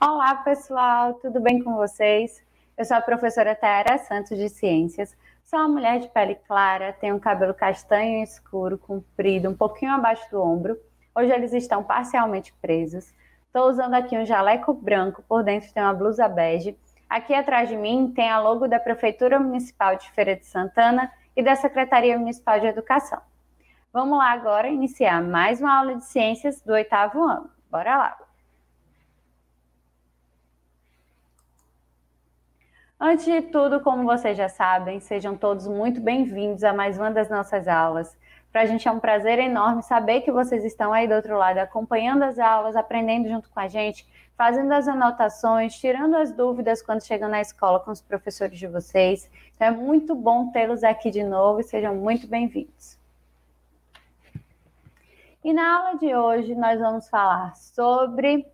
Olá, pessoal, tudo bem com vocês? Eu sou a professora Tara Santos de Ciências. Sou uma mulher de pele clara, tenho um cabelo castanho escuro, comprido, um pouquinho abaixo do ombro. Hoje eles estão parcialmente presos. Estou usando aqui um jaleco branco, por dentro tem uma blusa bege. Aqui atrás de mim tem a logo da Prefeitura Municipal de Feira de Santana e da Secretaria Municipal de Educação. Vamos lá agora iniciar mais uma aula de ciências do oitavo ano. Bora lá! Antes de tudo, como vocês já sabem, sejam todos muito bem-vindos a mais uma das nossas aulas. Para a gente é um prazer enorme saber que vocês estão aí do outro lado acompanhando as aulas, aprendendo junto com a gente, fazendo as anotações, tirando as dúvidas quando chegam na escola com os professores de vocês. Então é muito bom tê-los aqui de novo e sejam muito bem-vindos. E na aula de hoje nós vamos falar sobre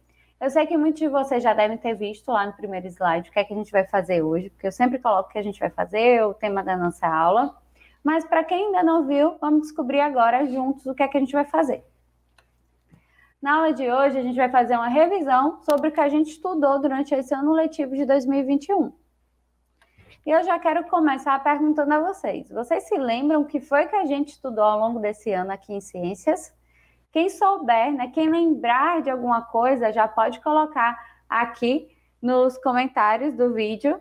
eu sei que muitos de vocês já devem ter visto lá no primeiro slide o que é que a gente vai fazer hoje, porque eu sempre coloco o que a gente vai fazer, o tema da nossa aula. Mas para quem ainda não viu, vamos descobrir agora juntos o que é que a gente vai fazer. Na aula de hoje, a gente vai fazer uma revisão sobre o que a gente estudou durante esse ano letivo de 2021. E eu já quero começar perguntando a vocês: vocês se lembram o que foi que a gente estudou ao longo desse ano aqui em Ciências? Quem souber, né, quem lembrar de alguma coisa, já pode colocar aqui nos comentários do vídeo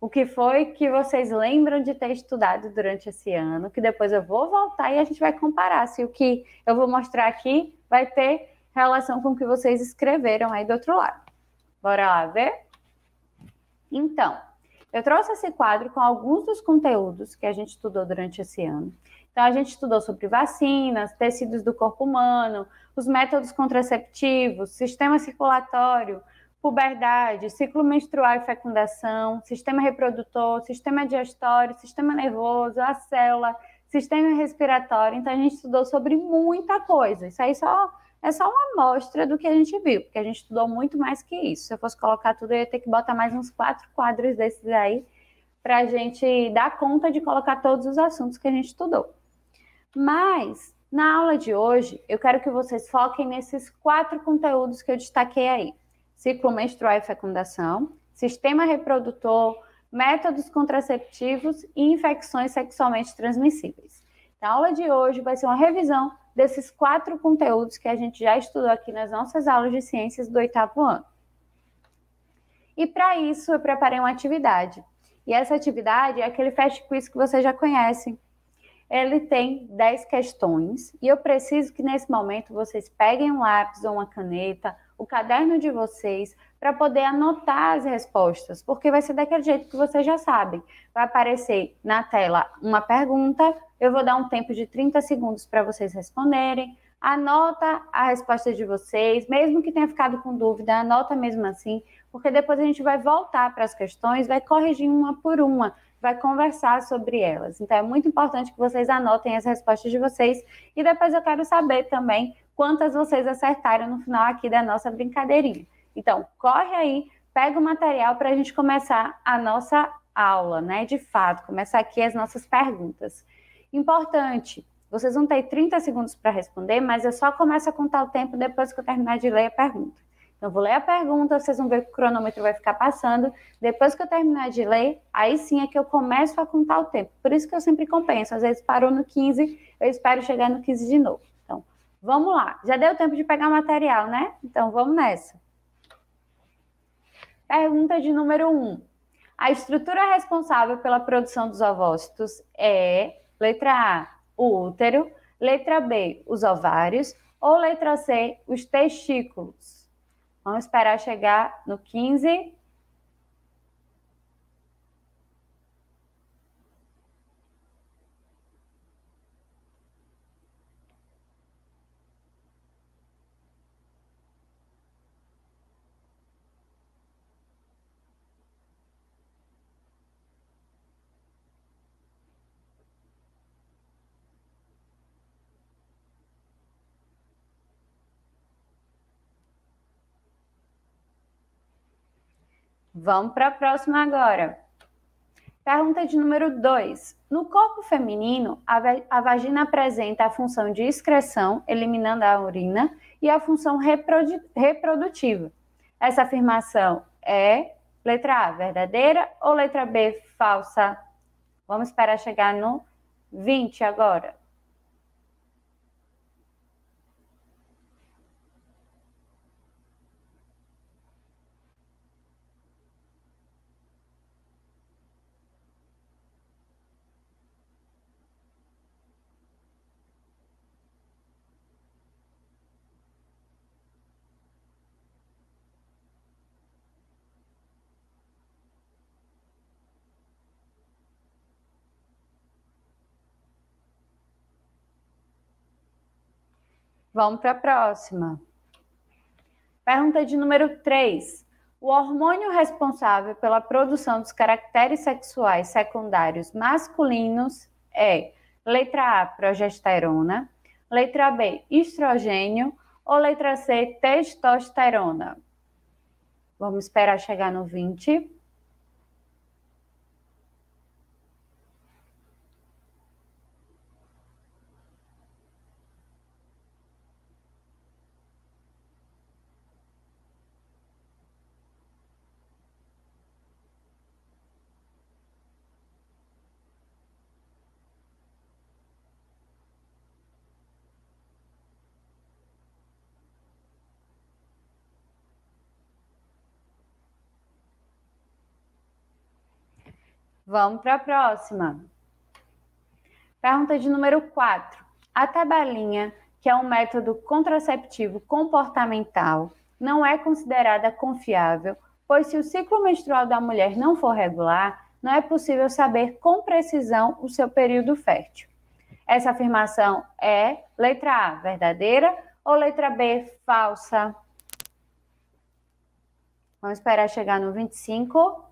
o que foi que vocês lembram de ter estudado durante esse ano, que depois eu vou voltar e a gente vai comparar se o que eu vou mostrar aqui vai ter relação com o que vocês escreveram aí do outro lado. Bora lá ver? Então, eu trouxe esse quadro com alguns dos conteúdos que a gente estudou durante esse ano. Então, a gente estudou sobre vacinas, tecidos do corpo humano, os métodos contraceptivos, sistema circulatório, puberdade, ciclo menstrual e fecundação, sistema reprodutor, sistema digestório, sistema nervoso, a célula, sistema respiratório. Então, a gente estudou sobre muita coisa. Isso aí só, é só uma amostra do que a gente viu, porque a gente estudou muito mais que isso. Se eu fosse colocar tudo, eu ia ter que botar mais uns quatro quadros desses aí para a gente dar conta de colocar todos os assuntos que a gente estudou. Mas na aula de hoje, eu quero que vocês foquem nesses quatro conteúdos que eu destaquei aí: ciclo menstrual e fecundação, sistema reprodutor, métodos contraceptivos e infecções sexualmente transmissíveis. Na aula de hoje vai ser uma revisão desses quatro conteúdos que a gente já estudou aqui nas nossas aulas de ciências do oitavo ano. E para isso eu preparei uma atividade. E essa atividade é aquele fast quiz que vocês já conhecem, ele tem 10 questões e eu preciso que nesse momento vocês peguem um lápis ou uma caneta, o caderno de vocês, para poder anotar as respostas, porque vai ser daquele jeito que vocês já sabem. Vai aparecer na tela uma pergunta, eu vou dar um tempo de 30 segundos para vocês responderem. Anota a resposta de vocês, mesmo que tenha ficado com dúvida, anota mesmo assim, porque depois a gente vai voltar para as questões, vai corrigir uma por uma vai conversar sobre elas. Então, é muito importante que vocês anotem as respostas de vocês e depois eu quero saber também quantas vocês acertaram no final aqui da nossa brincadeirinha. Então, corre aí, pega o material para a gente começar a nossa aula, né? De fato, começar aqui as nossas perguntas. Importante, vocês vão ter 30 segundos para responder, mas eu só começo a contar o tempo depois que eu terminar de ler a pergunta. Então, eu vou ler a pergunta, vocês vão ver que o cronômetro vai ficar passando. Depois que eu terminar de ler, aí sim é que eu começo a contar o tempo. Por isso que eu sempre compenso. Às vezes parou no 15, eu espero chegar no 15 de novo. Então, vamos lá. Já deu tempo de pegar o material, né? Então, vamos nessa. Pergunta de número 1. A estrutura responsável pela produção dos ovócitos é, letra A, o útero, letra B, os ovários, ou letra C, os testículos? Vamos esperar chegar no 15 Vamos para a próxima agora. Pergunta de número 2. No corpo feminino, a, vagina apresenta a função de excreção, eliminando a urina, e a função reprodu reprodutiva. Essa afirmação é letra A, verdadeira ou letra B, falsa? Vamos esperar chegar no 20 agora. Vamos para a próxima. Pergunta de número 3. O hormônio responsável pela produção dos caracteres sexuais secundários masculinos é letra A, progesterona, letra B, estrogênio ou letra C, testosterona? Vamos esperar chegar no 20. Vamos para a próxima. Pergunta de número 4. A tabelinha, que é um método contraceptivo comportamental, não é considerada confiável, pois se o ciclo menstrual da mulher não for regular, não é possível saber com precisão o seu período fértil. Essa afirmação é letra A, verdadeira, ou letra B, falsa? Vamos esperar chegar no 25.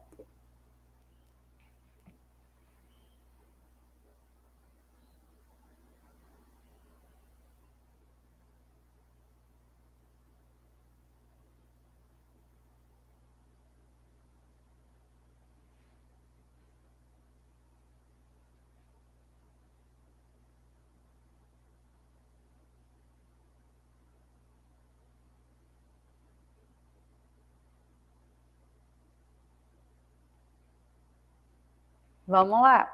Vamos lá.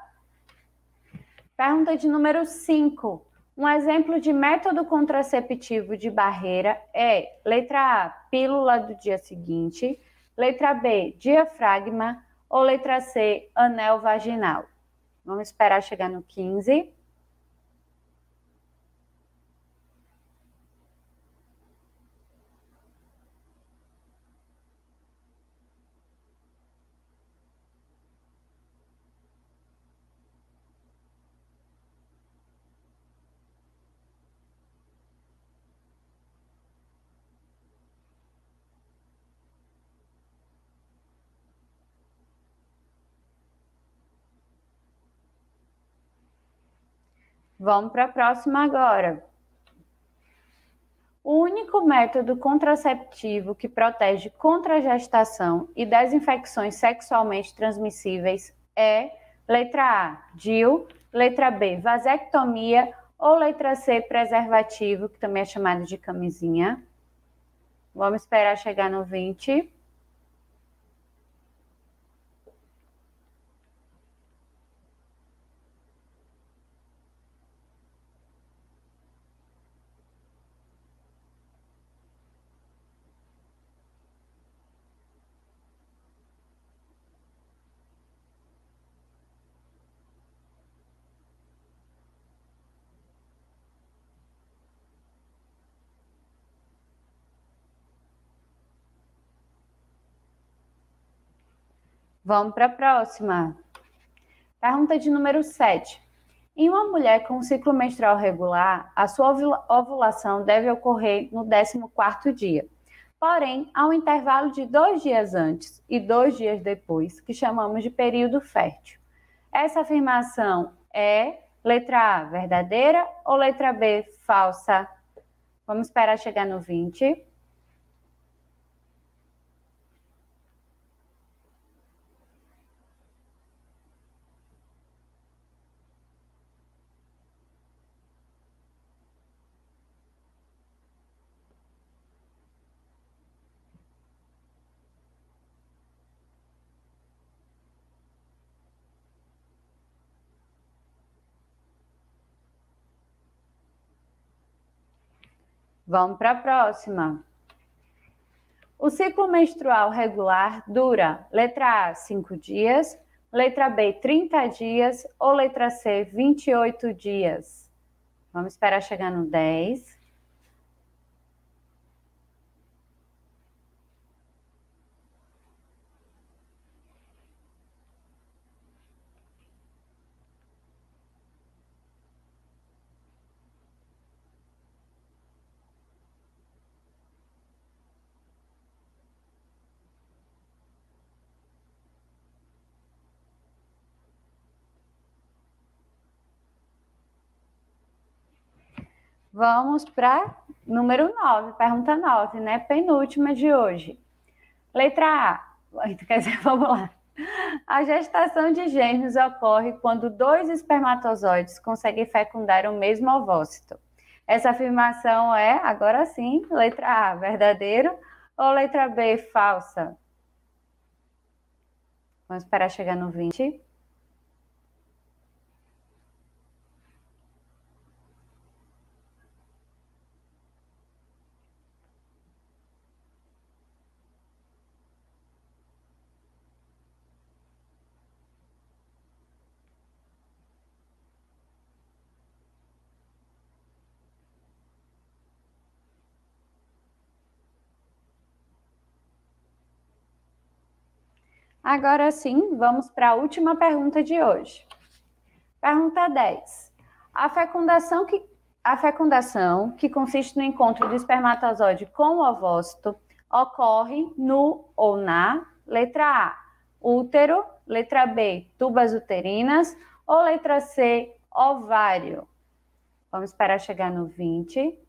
Pergunta de número 5. Um exemplo de método contraceptivo de barreira é letra A, pílula do dia seguinte, letra B, diafragma ou letra C, anel vaginal. Vamos esperar chegar no 15. Vamos para a próxima agora. O único método contraceptivo que protege contra a gestação e das infecções sexualmente transmissíveis é letra A, DIU, letra B, vasectomia ou letra C, preservativo, que também é chamado de camisinha. Vamos esperar chegar no 20. Vamos para a próxima. Pergunta de número 7. Em uma mulher com ciclo menstrual regular, a sua ovulação deve ocorrer no 14º dia. Porém, há um intervalo de dois dias antes e dois dias depois, que chamamos de período fértil. Essa afirmação é letra A, verdadeira, ou letra B, falsa? Vamos esperar chegar no 20. Vamos para a próxima. O ciclo menstrual regular dura letra A, 5 dias, letra B, 30 dias ou letra C, 28 dias? Vamos esperar chegar no 10. Vamos para número 9, pergunta 9, né? Penúltima de hoje. Letra A. Quer dizer, vamos lá. A gestação de gêmeos ocorre quando dois espermatozoides conseguem fecundar o mesmo ovócito. Essa afirmação é, agora sim, letra A, verdadeiro, ou letra B, falsa? Vamos esperar chegar no 20. Agora sim, vamos para a última pergunta de hoje. Pergunta 10. A fecundação que, a fecundação, que consiste no encontro do espermatozoide com o ovócito, ocorre no ou na letra A, útero, letra B, tubas uterinas ou letra C, ovário. Vamos esperar chegar no 20.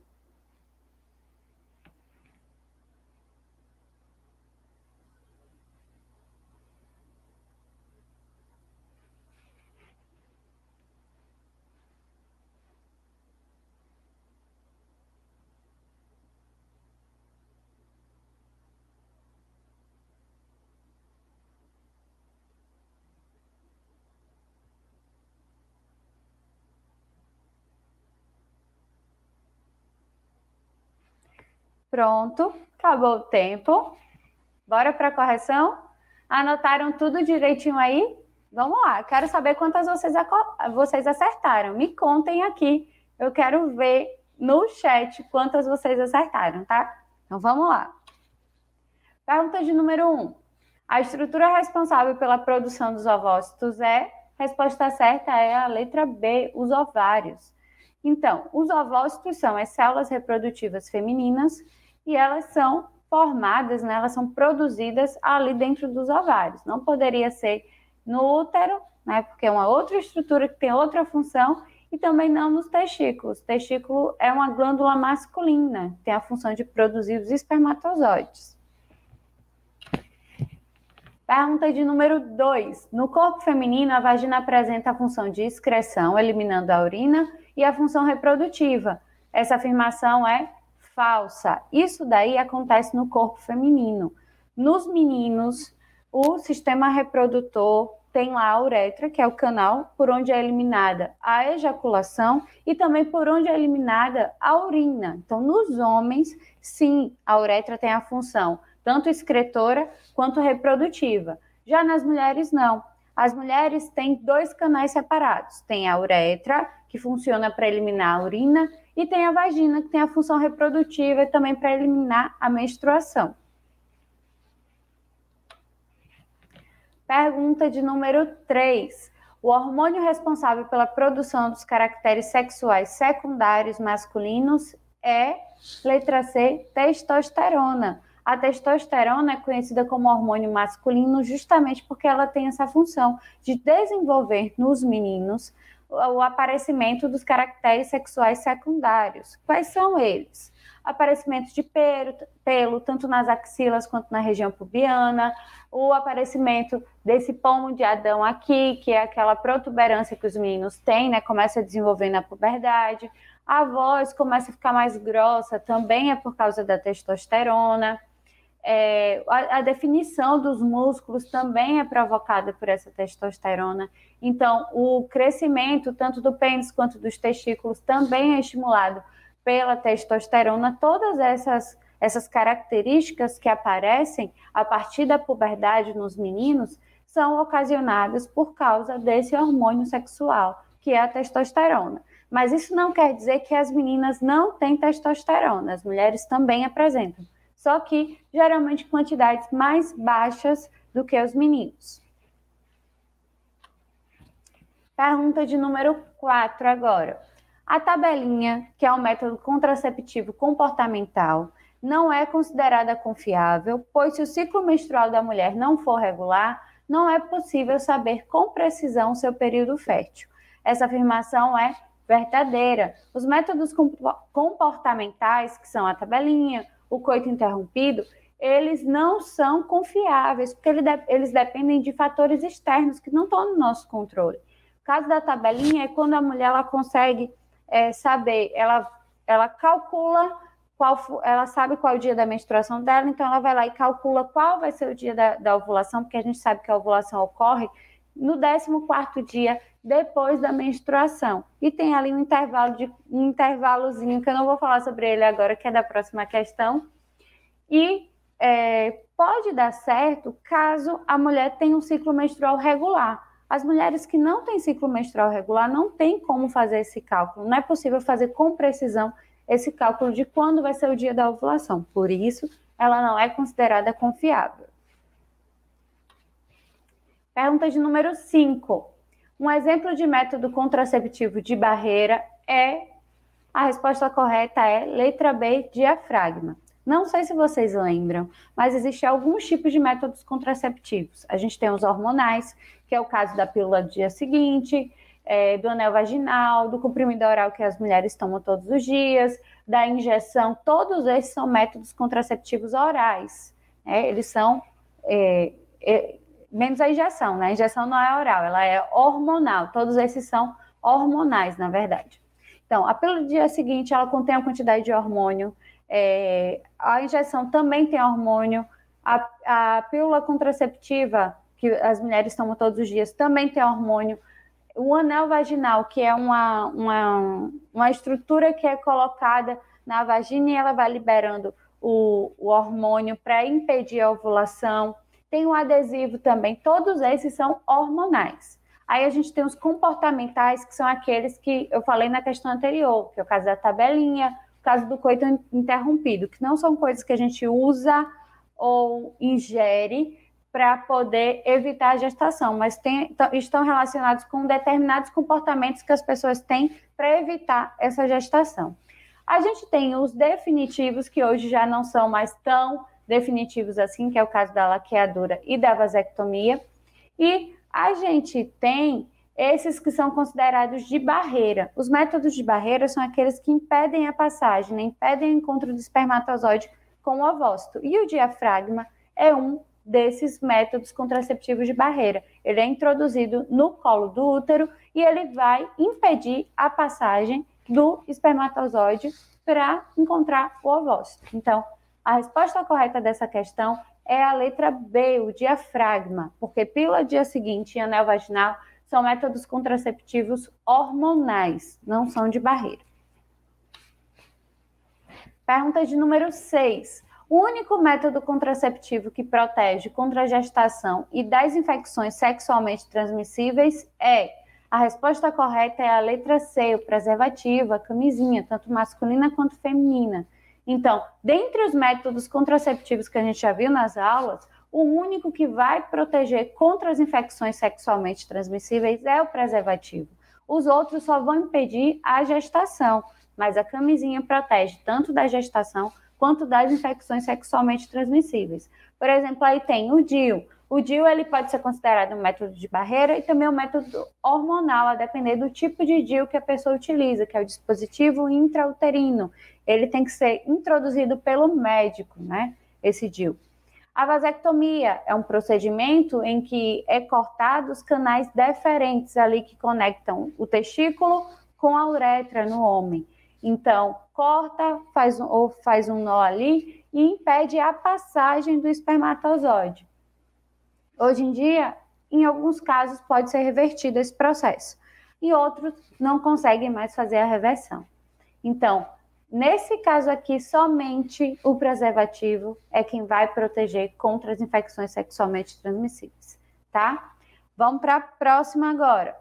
Pronto, acabou o tempo. Bora para a correção? Anotaram tudo direitinho aí? Vamos lá, quero saber quantas vocês, vocês acertaram. Me contem aqui. Eu quero ver no chat quantas vocês acertaram, tá? Então vamos lá. Pergunta de número 1. Um. A estrutura responsável pela produção dos ovócitos é? Resposta certa é a letra B, os ovários. Então, os ovócitos são as células reprodutivas femininas e elas são formadas, né, elas são produzidas ali dentro dos ovários. Não poderia ser no útero, né, porque é uma outra estrutura que tem outra função, e também não nos testículos. O testículo é uma glândula masculina, tem a função de produzir os espermatozoides. Pergunta de número 2. No corpo feminino, a vagina apresenta a função de excreção, eliminando a urina, e a função reprodutiva. Essa afirmação é falsa. Isso daí acontece no corpo feminino. Nos meninos, o sistema reprodutor tem lá a uretra, que é o canal por onde é eliminada a ejaculação e também por onde é eliminada a urina. Então, nos homens, sim, a uretra tem a função tanto excretora quanto reprodutiva. Já nas mulheres, não. As mulheres têm dois canais separados. Tem a uretra, que funciona para eliminar a urina, e tem a vagina, que tem a função reprodutiva e também para eliminar a menstruação. Pergunta de número 3. O hormônio responsável pela produção dos caracteres sexuais secundários masculinos é, letra C, testosterona. A testosterona é conhecida como hormônio masculino justamente porque ela tem essa função de desenvolver nos meninos o aparecimento dos caracteres sexuais secundários. Quais são eles? Aparecimento de pelo, pelo, tanto nas axilas quanto na região pubiana, o aparecimento desse pomo de Adão aqui, que é aquela protuberância que os meninos têm, né? Começa a desenvolver na puberdade. A voz começa a ficar mais grossa, também é por causa da testosterona. É, a, a, definição dos músculos também é provocada por essa testosterona. Então, o crescimento tanto do pênis quanto dos testículos também é estimulado pela testosterona, todas essas, essas características que aparecem a partir da puberdade nos meninos são ocasionadas por causa desse hormônio sexual, que é a testosterona. Mas isso não quer dizer que as meninas não têm testosterona, as mulheres também apresentam, só que geralmente quantidades mais baixas do que os meninos. Pergunta de número 4 agora. A tabelinha, que é um método contraceptivo comportamental, não é considerada confiável, pois se o ciclo menstrual da mulher não for regular, não é possível saber com precisão seu período fértil. Essa afirmação é verdadeira. Os métodos comportamentais, que são a tabelinha, o coito interrompido, eles não são confiáveis, porque eles dependem de fatores externos que não estão no nosso controle. O caso da tabelinha é quando a mulher ela consegue é, saber, ela, ela calcula qual, ela sabe qual é o dia da menstruação dela, então ela vai lá e calcula qual vai ser o dia da, da ovulação, porque a gente sabe que a ovulação ocorre no 14 dia depois da menstruação. E tem ali um intervalo de um intervalozinho que eu não vou falar sobre ele agora, que é da próxima questão. E é, pode dar certo caso a mulher tenha um ciclo menstrual regular. As mulheres que não têm ciclo menstrual regular não têm como fazer esse cálculo. Não é possível fazer com precisão esse cálculo de quando vai ser o dia da ovulação. Por isso, ela não é considerada confiável. Pergunta de número 5. Um exemplo de método contraceptivo de barreira é. A resposta correta é letra B, diafragma. Não sei se vocês lembram, mas existem alguns tipos de métodos contraceptivos. A gente tem os hormonais, que é o caso da pílula do dia seguinte, é, do anel vaginal, do comprimido oral que as mulheres tomam todos os dias, da injeção, todos esses são métodos contraceptivos orais. Né? Eles são, é, é, menos a injeção, né? A injeção não é oral, ela é hormonal. Todos esses são hormonais, na verdade. Então, a pílula do dia seguinte, ela contém a quantidade de hormônio, é, a injeção também tem hormônio, a, a pílula contraceptiva, que as mulheres tomam todos os dias, também tem hormônio o anel vaginal, que é uma, uma, uma estrutura que é colocada na vagina e ela vai liberando o, o hormônio para impedir a ovulação. Tem o adesivo também, todos esses são hormonais. Aí a gente tem os comportamentais, que são aqueles que eu falei na questão anterior, que é o caso da tabelinha, o caso do coito interrompido, que não são coisas que a gente usa ou ingere, para poder evitar a gestação, mas tem, estão relacionados com determinados comportamentos que as pessoas têm para evitar essa gestação. A gente tem os definitivos, que hoje já não são mais tão definitivos assim, que é o caso da laqueadura e da vasectomia. E a gente tem esses que são considerados de barreira. Os métodos de barreira são aqueles que impedem a passagem, né? impedem o encontro do espermatozoide com o ovócito. E o diafragma é um desses métodos contraceptivos de barreira. Ele é introduzido no colo do útero e ele vai impedir a passagem do espermatozoide para encontrar o ovócito. Então, a resposta correta dessa questão é a letra B, o diafragma, porque pílula dia seguinte e anel vaginal são métodos contraceptivos hormonais, não são de barreira. Pergunta de número 6. O único método contraceptivo que protege contra a gestação e das infecções sexualmente transmissíveis é. A resposta correta é a letra C, o preservativo, a camisinha, tanto masculina quanto feminina. Então, dentre os métodos contraceptivos que a gente já viu nas aulas, o único que vai proteger contra as infecções sexualmente transmissíveis é o preservativo. Os outros só vão impedir a gestação, mas a camisinha protege tanto da gestação quanto das infecções sexualmente transmissíveis. Por exemplo, aí tem o DIU. O DIU ele pode ser considerado um método de barreira e também um método hormonal, a depender do tipo de DIU que a pessoa utiliza, que é o dispositivo intrauterino. Ele tem que ser introduzido pelo médico, né? Esse DIU. A vasectomia é um procedimento em que é cortado os canais deferentes ali que conectam o testículo com a uretra no homem. Então, corta, faz um, ou faz um nó ali e impede a passagem do espermatozoide. Hoje em dia, em alguns casos, pode ser revertido esse processo. E outros não conseguem mais fazer a reversão. Então, Nesse caso aqui, somente o preservativo é quem vai proteger contra as infecções sexualmente transmissíveis, tá? Vamos para a próxima agora.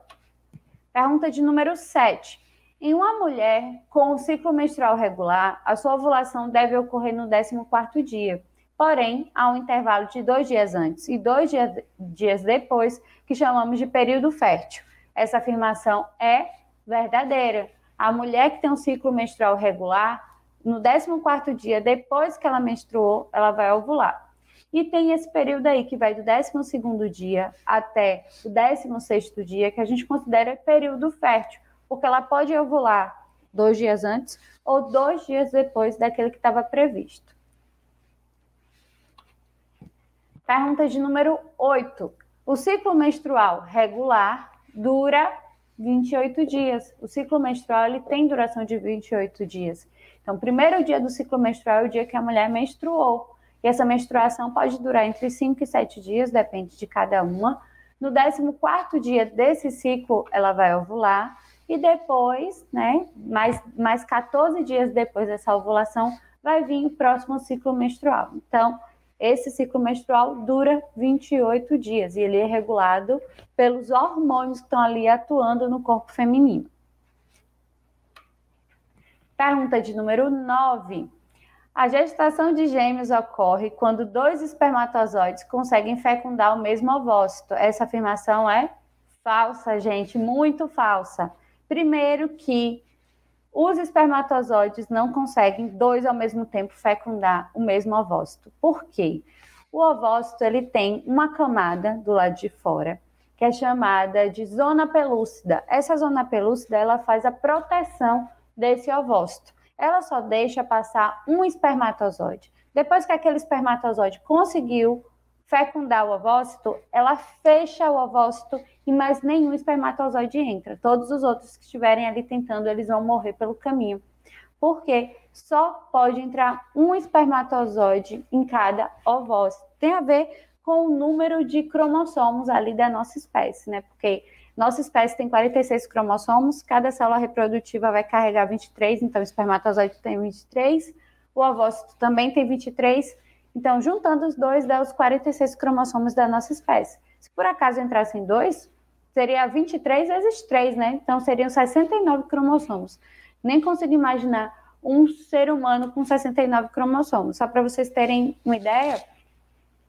Pergunta de número 7. Em uma mulher com ciclo menstrual regular, a sua ovulação deve ocorrer no 14º dia. Porém, há um intervalo de dois dias antes e dois dias, dias depois, que chamamos de período fértil. Essa afirmação é verdadeira. A mulher que tem um ciclo menstrual regular, no 14º dia depois que ela menstruou, ela vai ovular. E tem esse período aí que vai do 12º dia até o 16º dia, que a gente considera período fértil, porque ela pode ovular dois dias antes ou dois dias depois daquele que estava previsto. Pergunta de número 8. O ciclo menstrual regular dura 28 dias. O ciclo menstrual ele tem duração de 28 dias. Então, o primeiro dia do ciclo menstrual é o dia que a mulher menstruou. E essa menstruação pode durar entre 5 e 7 dias, depende de cada uma. No 14 dia desse ciclo, ela vai ovular. E depois, né, mais, mais 14 dias depois dessa ovulação, vai vir o próximo ciclo menstrual. Então, esse ciclo menstrual dura 28 dias e ele é regulado pelos hormônios que estão ali atuando no corpo feminino. Pergunta de número 9. A gestação de gêmeos ocorre quando dois espermatozoides conseguem fecundar o mesmo ovócito. Essa afirmação é falsa, gente, muito falsa. Primeiro que os espermatozoides não conseguem dois ao mesmo tempo fecundar o mesmo ovócito. Por quê? O ovócito ele tem uma camada do lado de fora que é chamada de zona pelúcida. Essa zona pelúcida ela faz a proteção desse ovócito. Ela só deixa passar um espermatozoide. Depois que aquele espermatozoide conseguiu fecundar o ovócito, ela fecha o ovócito e mais nenhum espermatozoide entra. Todos os outros que estiverem ali tentando, eles vão morrer pelo caminho. Porque só pode entrar um espermatozoide em cada ovócito. Tem a ver com o número de cromossomos ali da nossa espécie, né? Porque nossa espécie tem 46 cromossomos, cada célula reprodutiva vai carregar 23, então o espermatozoide tem 23, o ovócito também tem 23, então, juntando os dois, dá os 46 cromossomos da nossa espécie. Se por acaso entrassem dois, seria 23 vezes 3, né? Então, seriam 69 cromossomos. Nem consigo imaginar um ser humano com 69 cromossomos. Só para vocês terem uma ideia,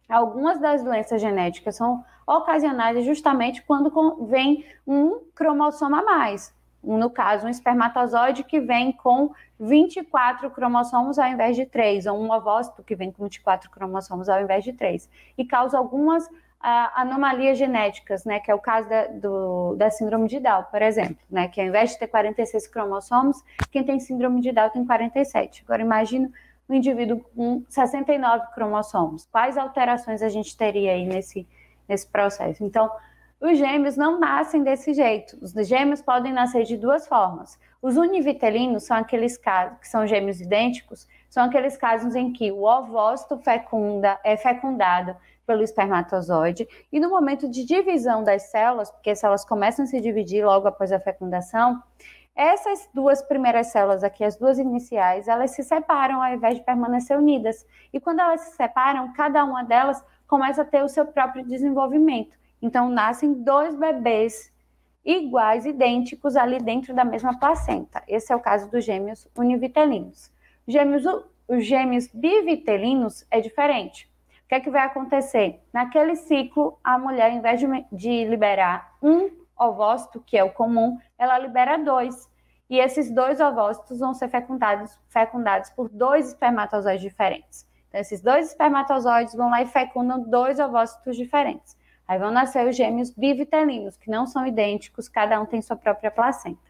algumas das doenças genéticas são ocasionadas justamente quando vem um cromossomo a mais no caso, um espermatozoide que vem com 24 cromossomos ao invés de 3, ou um ovócito que vem com 24 cromossomos ao invés de 3, e causa algumas uh, anomalias genéticas, né, que é o caso da, do, da síndrome de Down, por exemplo, né, que ao invés de ter 46 cromossomos, quem tem síndrome de Down tem 47. Agora, imagina um indivíduo com 69 cromossomos. Quais alterações a gente teria aí nesse, nesse processo? Então, os gêmeos não nascem desse jeito. Os gêmeos podem nascer de duas formas. Os univitelinos são aqueles casos que são gêmeos idênticos, são aqueles casos em que o ovócito fecunda, é fecundado pelo espermatozoide e no momento de divisão das células, porque as células começam a se dividir logo após a fecundação, essas duas primeiras células aqui, as duas iniciais, elas se separam ao invés de permanecer unidas. E quando elas se separam, cada uma delas começa a ter o seu próprio desenvolvimento. Então, nascem dois bebês iguais, idênticos, ali dentro da mesma placenta. Esse é o caso dos gêmeos univitelinos. Gêmeos, os gêmeos bivitelinos é diferente. O que é que vai acontecer? Naquele ciclo, a mulher, ao invés de, de liberar um ovócito, que é o comum, ela libera dois. E esses dois ovócitos vão ser fecundados, fecundados por dois espermatozoides diferentes. Então, esses dois espermatozoides vão lá e fecundam dois ovócitos diferentes. Aí vão nascer os gêmeos bivitelinos, que não são idênticos, cada um tem sua própria placenta.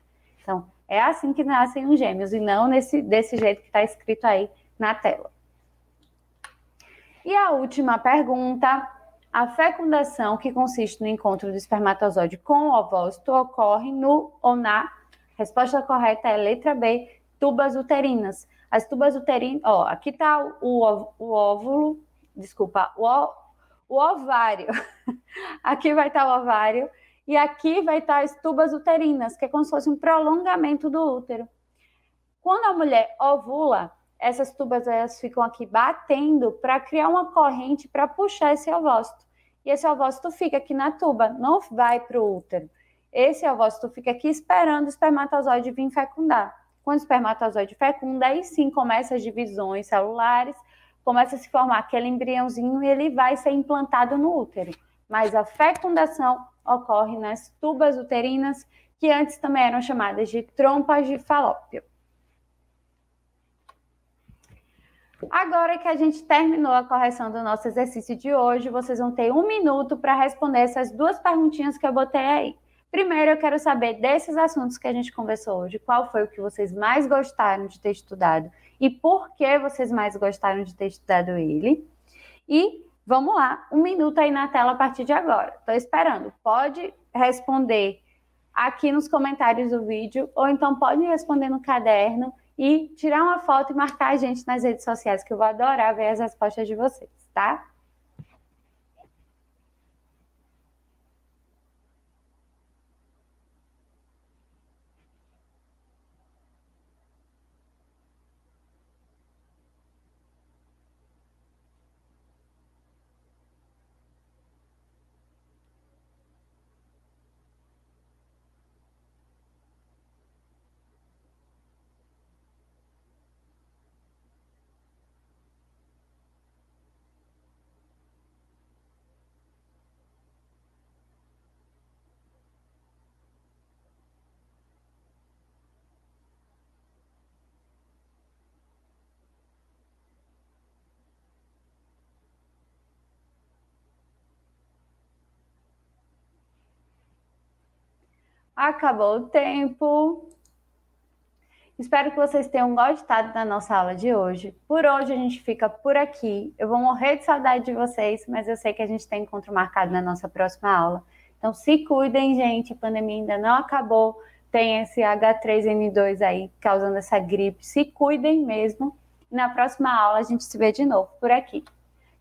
Então, é assim que nascem os gêmeos, e não nesse, desse jeito que está escrito aí na tela. E a última pergunta: a fecundação, que consiste no encontro do espermatozoide com o ovócito, ocorre no ou na? Resposta correta é letra B, tubas uterinas. As tubas uterinas, ó, aqui está o, o óvulo, desculpa, o o ovário. Aqui vai estar o ovário e aqui vai estar as tubas uterinas, que é como se fosse um prolongamento do útero. Quando a mulher ovula, essas tubas elas ficam aqui batendo para criar uma corrente para puxar esse ovócito. E esse ovócito fica aqui na tuba, não vai para o útero. Esse ovócito fica aqui esperando o espermatozoide vir fecundar. Quando o espermatozoide fecunda, aí sim começa as divisões celulares, começa a se formar aquele embriãozinho e ele vai ser implantado no útero. Mas a fecundação ocorre nas tubas uterinas, que antes também eram chamadas de trompas de falópio. Agora que a gente terminou a correção do nosso exercício de hoje, vocês vão ter um minuto para responder essas duas perguntinhas que eu botei aí. Primeiro, eu quero saber desses assuntos que a gente conversou hoje, qual foi o que vocês mais gostaram de ter estudado e por que vocês mais gostaram de ter estudado ele. E vamos lá, um minuto aí na tela a partir de agora. Estou esperando. Pode responder aqui nos comentários do vídeo ou então pode responder no caderno e tirar uma foto e marcar a gente nas redes sociais, que eu vou adorar ver as respostas de vocês, tá? Acabou o tempo. Espero que vocês tenham gostado da nossa aula de hoje. Por hoje a gente fica por aqui. Eu vou morrer de saudade de vocês, mas eu sei que a gente tem encontro marcado na nossa próxima aula. Então se cuidem, gente. A pandemia ainda não acabou. Tem esse H3N2 aí causando essa gripe. Se cuidem mesmo. Na próxima aula a gente se vê de novo por aqui.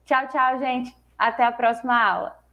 Tchau, tchau, gente. Até a próxima aula.